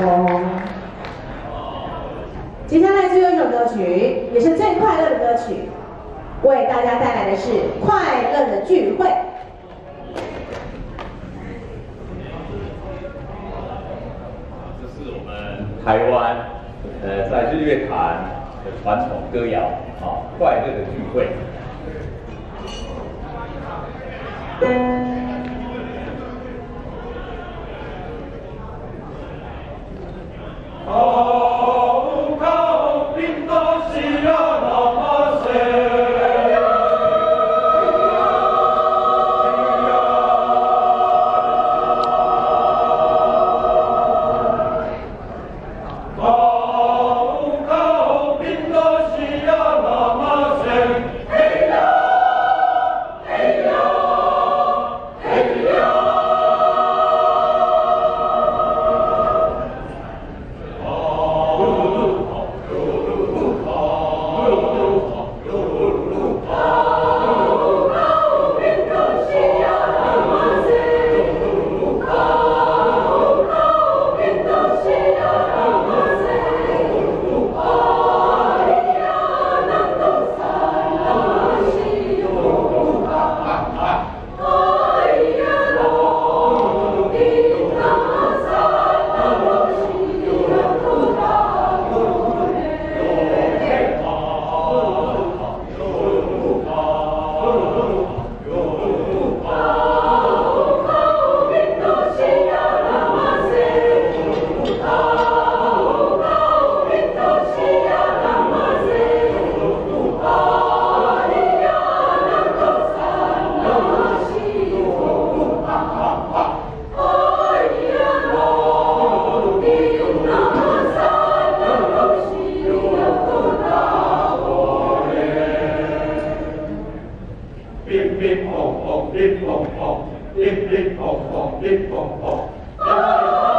哦。接下来最后一首歌曲，也是最快乐的歌曲，为大家带来的是快乐的聚会。这是我们台湾呃在日月潭的传统歌谣啊，快乐的聚会。hip hop hop hip hop oh.